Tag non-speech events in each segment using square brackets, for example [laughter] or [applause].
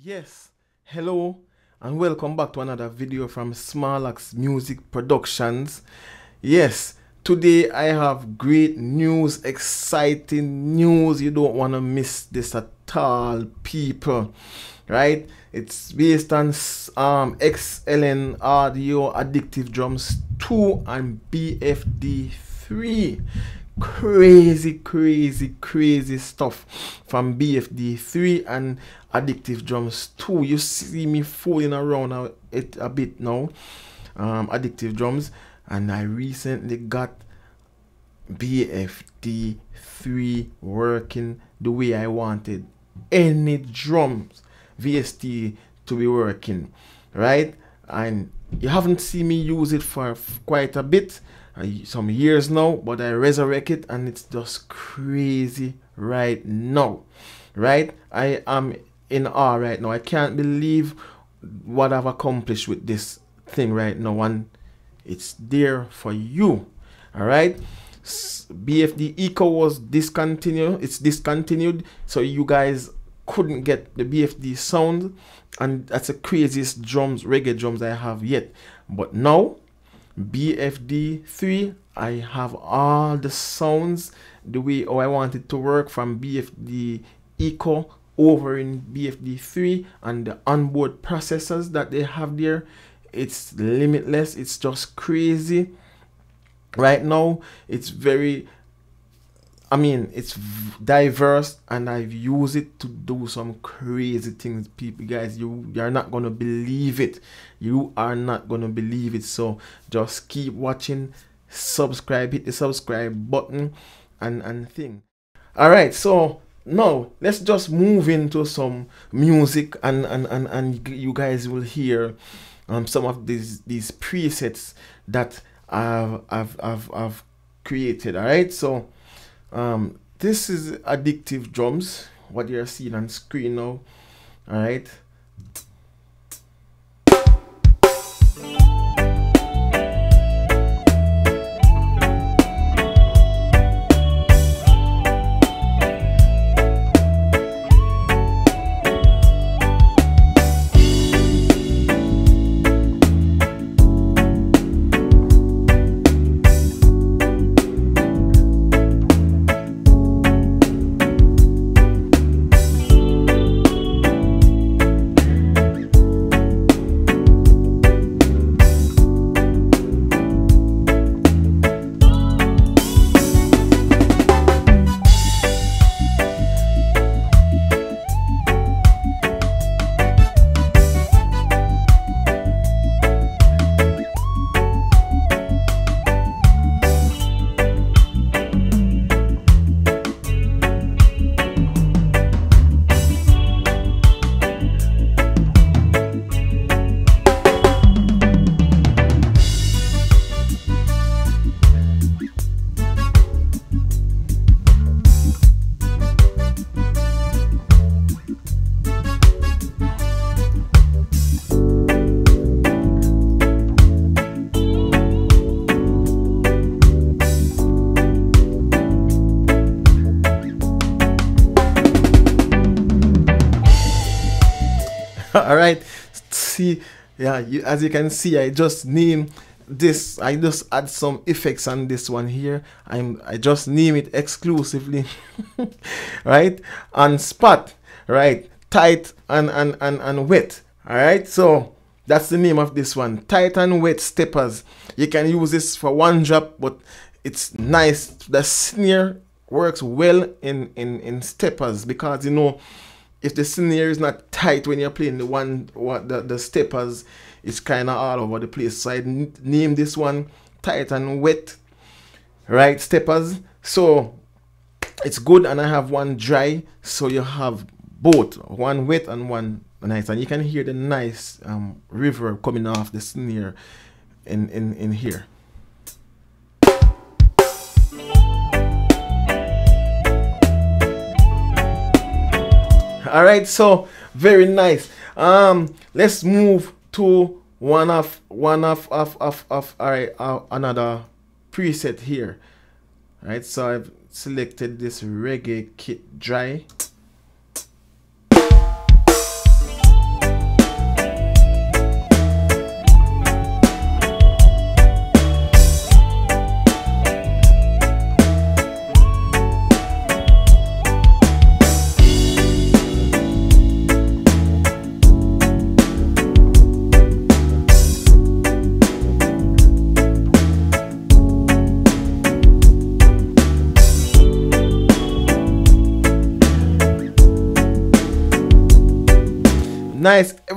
Yes, hello and welcome back to another video from Small Axe Music Productions. Yes, today I have great news, exciting news. You don't want to miss this at all, people. Right? It's based on um, XLN Audio Addictive Drums 2 and BFD 3 crazy, crazy, crazy stuff from BFD3 and Addictive Drums 2. You see me fooling around it a bit now, um, Addictive Drums, and I recently got BFD3 working the way I wanted. Any drums VST to be working, right? And you haven't seen me use it for quite a bit Uh, some years now, but I resurrect it and it's just crazy right now. Right? I am in awe right now. I can't believe what I've accomplished with this thing right now, and it's there for you. All right. BFD Eco was discontinued. It's discontinued, so you guys couldn't get the BFD sound, and that's the craziest drums, reggae drums I have yet. But now BFD3 I have all the sounds the way oh I want it to work from BFD Eco over in BFD3 and the onboard processors that they have there. It's limitless. It's just crazy. Right now it's very I mean, it's diverse, and I've used it to do some crazy things. People, guys, you you are not gonna believe it. You are not gonna believe it. So just keep watching, subscribe, hit the subscribe button, and and thing. All right, so now let's just move into some music, and and and and you guys will hear um some of these these presets that I've I've I've, I've created. All right, so um, this is addictive drums, what you're seeing on screen now. All right. Yeah you, as you can see i just name this i just add some effects on this one here. I'm i just name it exclusively [laughs] right? On spot right? Tight and and and, and wet all right so that's the name of this one. Tight and wet steppers. You can use this for one drop but it's nice. The snare works well in in in steppers because you know if the snare is not tight when you're playing the one what the, the steppers it's kind of all over the place. So i name this one tight and wet right steppers. So it's good and i have one dry so you have both one wet and one nice. And you can hear the nice um, reverb coming off the snare in in in here all right so very nice. Um let's move to one of one of of of, of all right uh, another preset here. All right so i've selected this reggae kit dry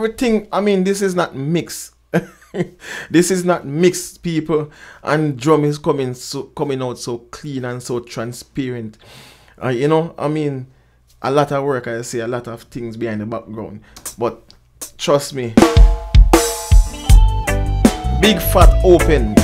Everything, I mean, this is not mixed. [laughs] this is not mixed, people. And drum is coming so coming out so clean and so transparent. Uh, you know, I mean, a lot of work, I see a lot of things behind the background. But trust me, big fat open.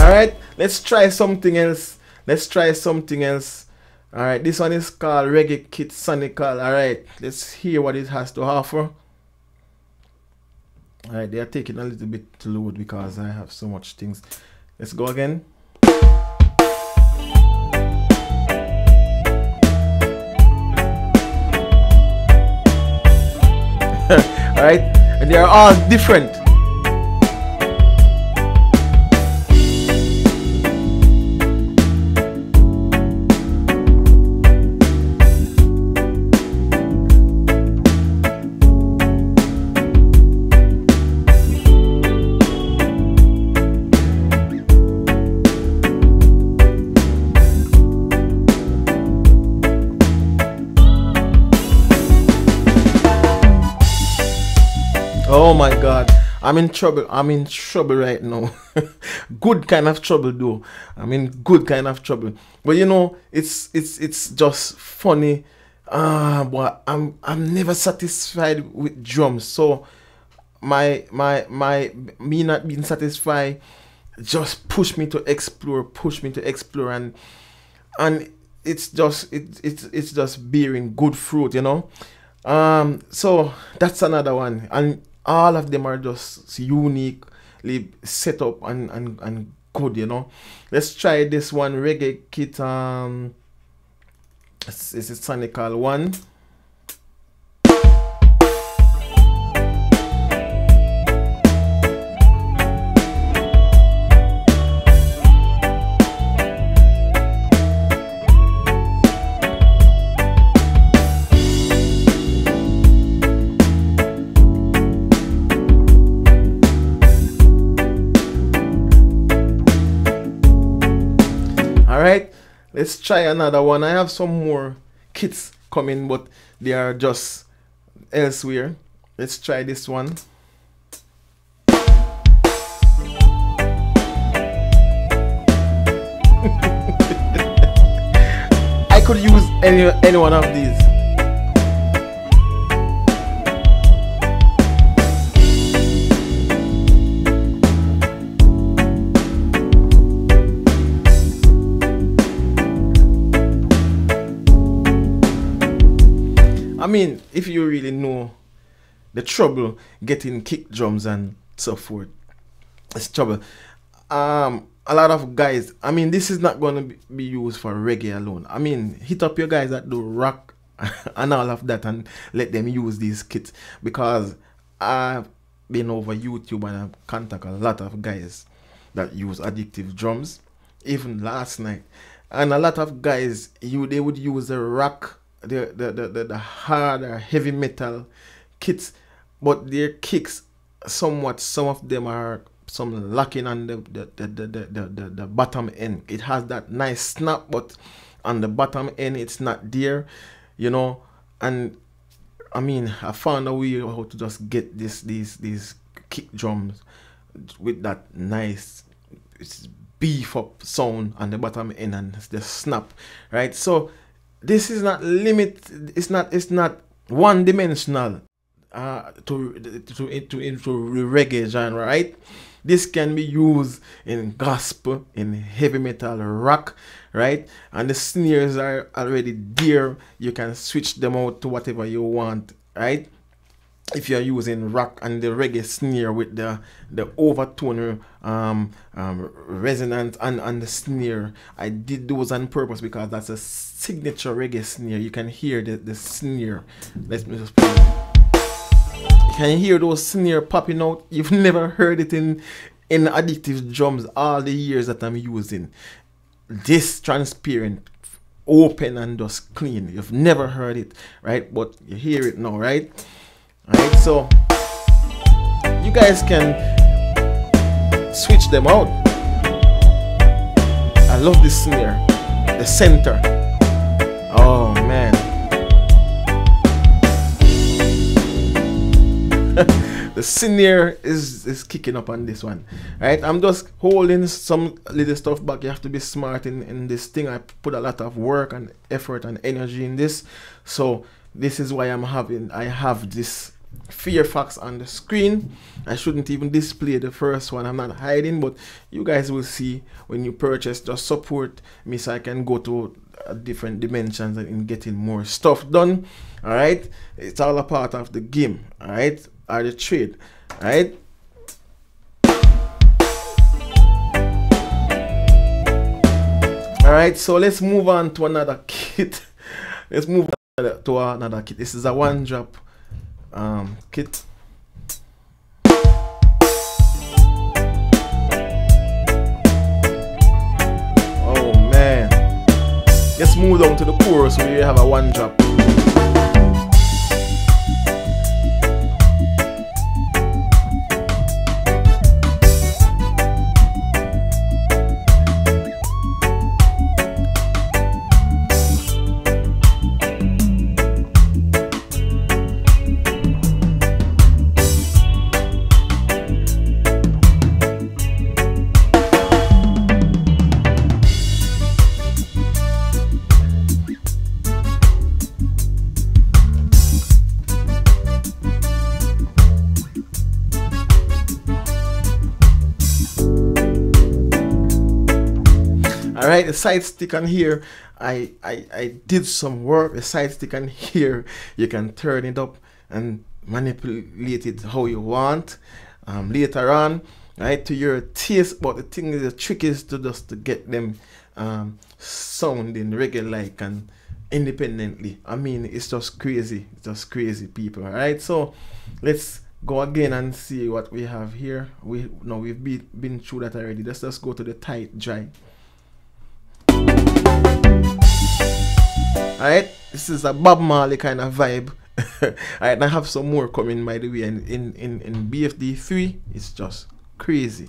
Alright, let's try something else. Let's try something else. Alright, this one is called Reggae Kit Sonical. Alright, let's hear what it has to offer. Alright, they are taking a little bit to load because I have so much things. Let's go again. [laughs] Alright, and they are all different. I'm in trouble. I'm in trouble right now. [laughs] good kind of trouble though. I'm in good kind of trouble. But you know, it's it's it's just funny. Ah, uh, but I'm I'm never satisfied with drums. So my my my me not being satisfied just push me to explore, push me to explore and and it's just it, it's it's just bearing good fruit, you know. Um so that's another one. And all of them are just uniquely set up and, and, and good, you know. Let's try this one reggae kit. Um, this is Sonical one. Let's try another one. I have some more kits coming, but they are just elsewhere. Let's try this one. [laughs] I could use any any one of these. I mean, if you really know the trouble getting kick drums and so forth, it's trouble. Um, a lot of guys. I mean, this is not going to be used for reggae alone. I mean, hit up your guys that do rock [laughs] and all of that, and let them use these kits because I've been over YouTube and I've contacted a lot of guys that use addictive drums. Even last night, and a lot of guys, you they would use a rock the the, the, the, harder uh, heavy metal kits, but their kicks somewhat some of them are some lacking on the the, the, the, the, the, the bottom end. It has that nice snap, but on the bottom end it's not there, you know. And I mean, I found a way how to just get this these these kick drums with that nice beef up sound on the bottom end and the snap, right? So this is not limit it's not it's not one dimensional uh, to, to into into reggae genre right? This can be used in gospel in heavy metal rock right? And the snares are already there. You can switch them out to whatever you want right if you're using rock and the reggae snare with the the overtone um, um, resonance and, and the snare I did those on purpose because that's a signature reggae snare. You can hear the, the snare. Let me just can you hear those snare popping out? [laughs] You've never heard it in in addictive drums all the years that I'm using. This transparent open and just clean. You've never heard it right? But you hear it now right Alright, so you guys can switch them out. I love this snare. The center. Oh man. [laughs] the snare is is kicking up on this one. Right? I'm just holding some little stuff back. You have to be smart in in this thing. I put a lot of work and effort and energy in this. So this is why i'm having i have this Fairfax on the screen. I shouldn't even display the first one. I'm not hiding, but you guys will see when you purchase. Just support me so I can go to uh, different dimensions and getting more stuff done. All right, it's all a part of the game. All right, or the trade. All right. All right, so let's move on to another [laughs] kit. let's move on to another kit. This is a one drop um, kit. Oh man. Let's move on to the chorus where you have a one drop. All right the side stick on here I, I i did some work. The side stick on here you can turn it up and manipulate it how you want um, later on right to your taste. But the thing is the trick is to just to get them um, sounding regular like and independently. I mean it's just crazy it's just crazy people all right? So let's go again and see what we have here. We no we've be, been through that already. Let's just go to the tight dry Alright, this is a Bob Marley kind of vibe. [laughs] Alright, I have some more coming by the way, and in, in, in BFD 3, it's just crazy.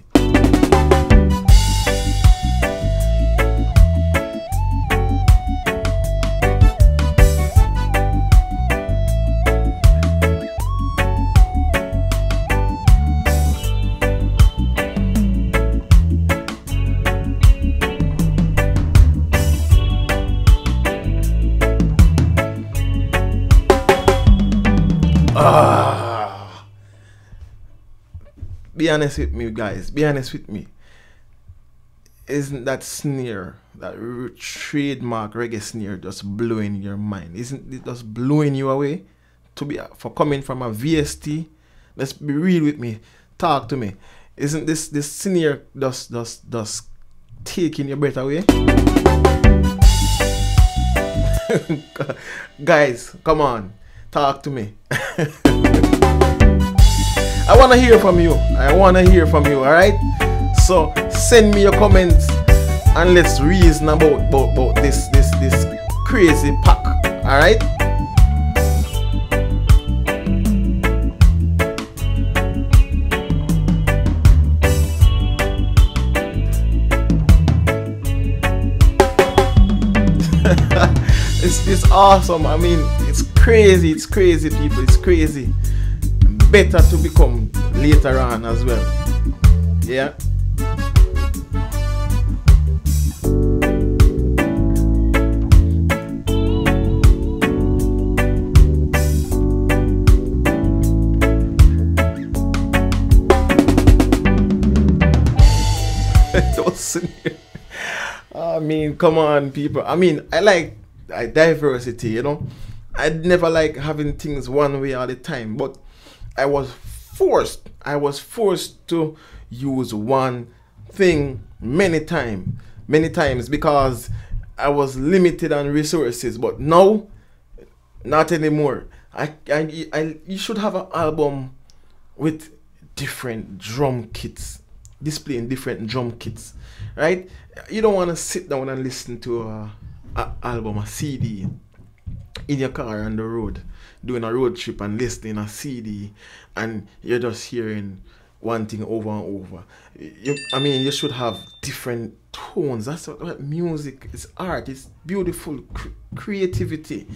Be honest with me, guys. Be honest with me. Isn't that snare, that trademark reggae snare, just blowing your mind? Isn't it just blowing you away? To be for coming from a VST, let's be real with me. Talk to me. Isn't this this snare just just just taking your breath away? [laughs] guys, come on talk to me. [laughs] I want to hear from you. I want to hear from you, all right? So send me your comments and let's reason about, about, about this, this, this crazy pack, all right? [laughs] it's, it's awesome. I mean, it's crazy. It's crazy, people. It's crazy. Better to become later on as well. Yeah. [laughs] I mean, come on, people. I mean, I like diversity, you know. I never like having things one way all the time, but I was forced. I was forced to use one thing many times, many times because I was limited on resources. But now, not anymore. I, I, I you should have an album with different drum kits, displaying different drum kits, right? You don't want to sit down and listen to a, a album, a CD in your car on the road, doing a road trip and listening a CD, and you're just hearing one thing over and over. You, I mean, you should have different tones. That's what, what music is. Art. It's beautiful cr- creativity,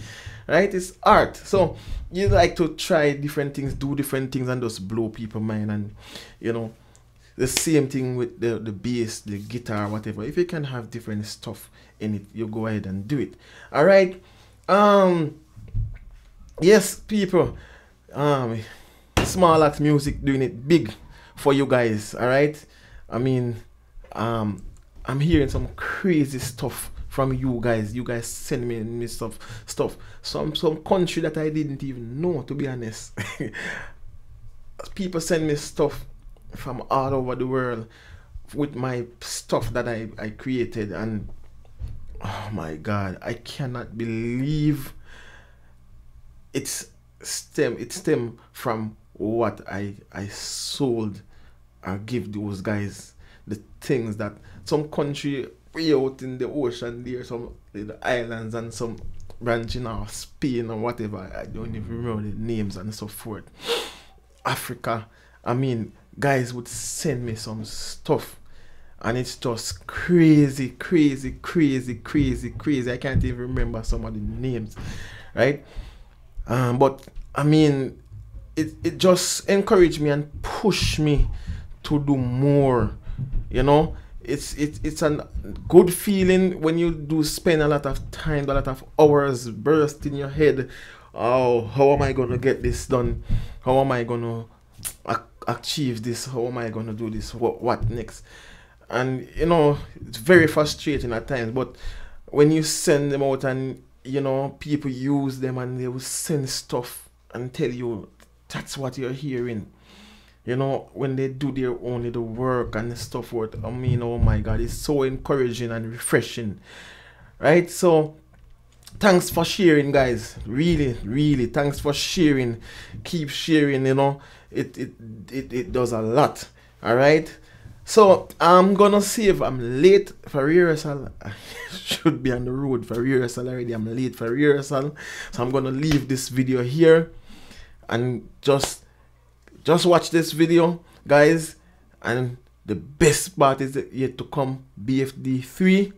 right? It's art. So you like to try different things, do different things, and just blow people mind. And you know, the same thing with the the bass, the guitar, whatever. If you can have different stuff in it, you go ahead and do it. All right. Um. Yes, people. Um. Small Axe Music doing it big for you guys. All right. I mean, um, I'm hearing some crazy stuff from you guys. You guys send me, me stuff, stuff. Some some country that I didn't even know, to be honest. [laughs] People send me stuff from all over the world with my stuff that I, I created and oh my god, I cannot believe it's stem it stem from what I I sold or give those guys the things that some country way out in the ocean there, some the islands and some branching off uh, Spain or whatever. I don't even remember the names and so forth. [sniffs] Africa. I mean, guys would send me some stuff and it's just crazy, crazy, crazy, crazy, crazy. I can't even remember some of the names, right? Um, but I mean, it, it just encouraged me and pushed me to do more you know? It's it's it's a good feeling when you do spend a lot of time a lot of hours burst in your head. Oh how am i gonna get this done? How am i gonna achieve this? How am i gonna do this? What what next? And you know it's very frustrating at times but when you send them out and you know people use them and they will send stuff and tell you that's what you're hearing you know, when they do their own little work and stuff what I mean, oh my god, it's so encouraging and refreshing. Right? So thanks for sharing guys. Really, really thanks for sharing. Keep sharing, you know. It it it, it does a lot. Alright? So I'm gonna see if I'm late for rehearsal. I [laughs] should be on the road for rehearsal already. I'm late for rehearsal. So I'm gonna leave this video here and just just watch this video guys. And the best part is yet to come bfd 3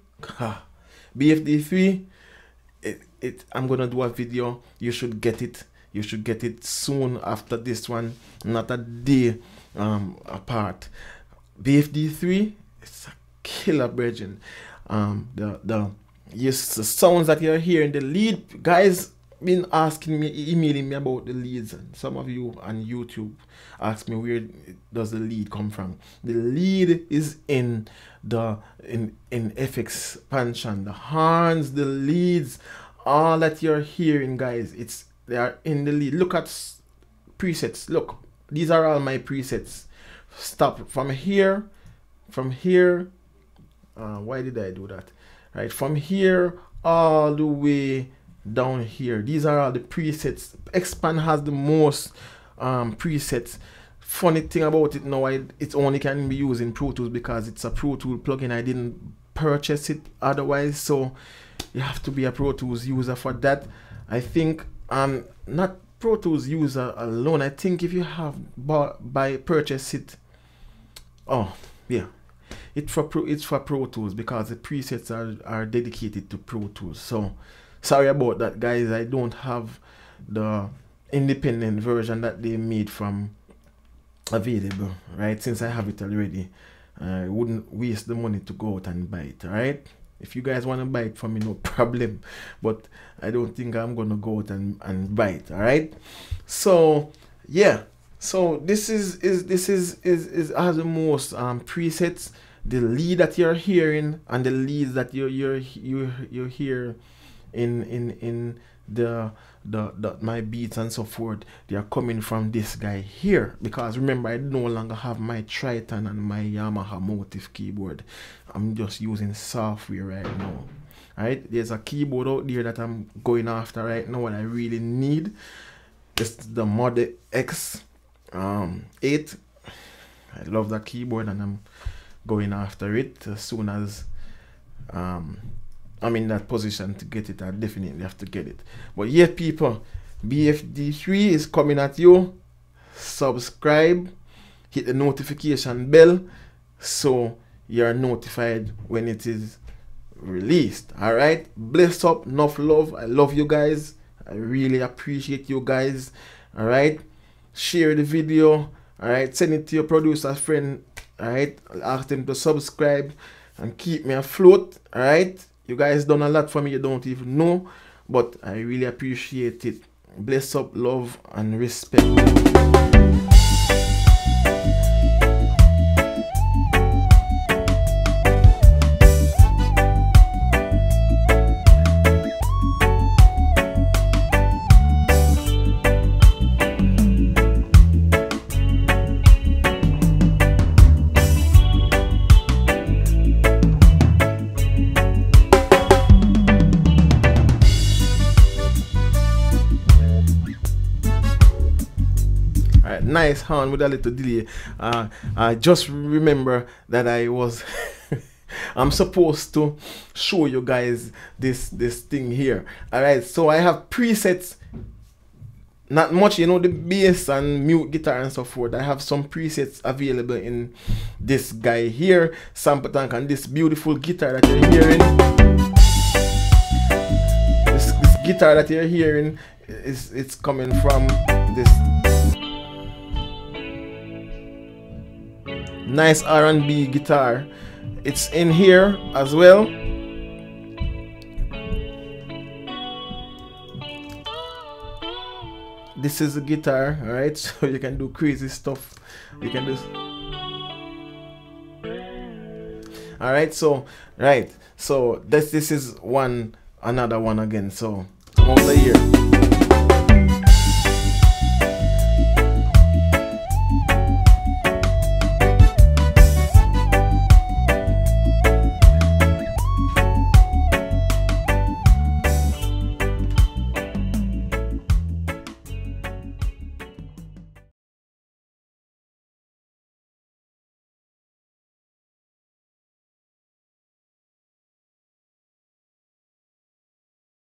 bfd 3 it, it i'm gonna do a video. You should get it. You should get it soon after this one. Not a day um apart bfd 3 it's a killer bridging um the the yes the sounds that you're hearing the lead guys been asking me, emailing me about the leads. And some of you on YouTube ask me where does the lead come from. The lead is in the in in FX expansion. The horns, the leads, all that you're hearing, guys. It's they are in the lead. Look at presets. Look, these are all my presets. Stop from here, from here. Uh, why did I do that? Right from here all the way down here. These are all the presets. Xpand has the most um, presets. Funny thing about it now I, it only can be used in pro tools because it's a pro tool plugin. I didn't purchase it otherwise so you have to be a pro tools user for that. I think um not pro tools user alone. I think if you have bought by purchase it oh yeah. It's for pro it's for pro tools because the presets are are dedicated to pro tools. So sorry about that guys. I don't have the independent version that they made from available right? Since i have it already i wouldn't waste the money to go out and buy it right if you guys want to buy it from me no [laughs] problem. But i don't think i'm gonna go out and, and buy it all right so yeah so this is is this is is is has the most um presets the lead that you're hearing and the leads that you you're you you hear in in in the, the my beats and so forth they are coming from this guy here. Because remember I no longer have my Triton and my Yamaha Motif keyboard. I'm just using software right now. Right? There's a keyboard out there that I'm going after right now what I really need. It's the Mod X um 8 I love that keyboard and I'm going after it as soon as um I'm in that position to get it. I definitely have to get it. But yeah, people, BFD3 is coming at you. Subscribe, hit the notification bell so you're notified when it is released. All right, bless up, enough love. I love you guys. I really appreciate you guys. All right, share the video. All right, send it to your producer friend. All right, ask them to subscribe and keep me afloat. All right, you guys done a lot for me. You don't even know, but I really appreciate it. Bless up, love, and respect. Nice hand with a little delay. Uh, I just remember that I was [laughs] I'm supposed to show you guys this this thing here. Alright, so I have presets not much, you know, the bass and mute guitar and so forth. I have some presets available in this guy here, SampleTank, and this beautiful guitar that you're hearing. This, this guitar that you're hearing is it's coming from this nice R&B guitar. It's in here as well. This is a guitar all right [laughs] so you can do crazy stuff. You can do all right so right. So this this is one another one again. So I'm over here